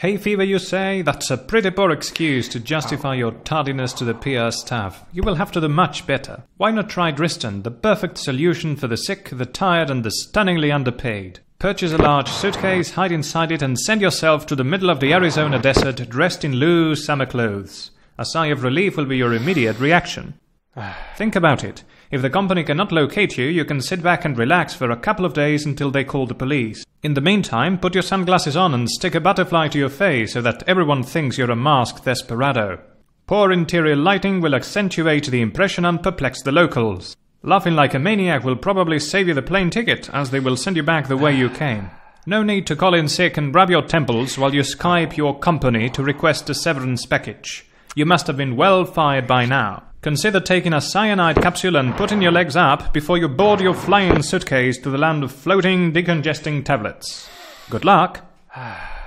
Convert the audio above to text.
Hay fever, you say? That's a pretty poor excuse to justify your tardiness to the PR staff. You will have to do much better. Why not try Dristan, the perfect solution for the sick, the tired, and the stunningly underpaid? Purchase a large suitcase, hide inside it, and send yourself to the middle of the Arizona desert dressed in loose summer clothes. A sigh of relief will be your immediate reaction. Think about it. If the company cannot locate you, you can sit back and relax for a couple of days until they call the police. In the meantime, put your sunglasses on and stick a butterfly to your face so that everyone thinks you're a masked desperado. Poor interior lighting will accentuate the impression and perplex the locals. Laughing like a maniac will probably save you the plane ticket, as they will send you back the way you came. No need to call in sick and rub your temples while you Skype your company to request a severance package. You must have been well fired by now. Consider taking a cyanide capsule and putting your legs up before you board your flying suitcase to the land of floating, decongesting tablets. Good luck.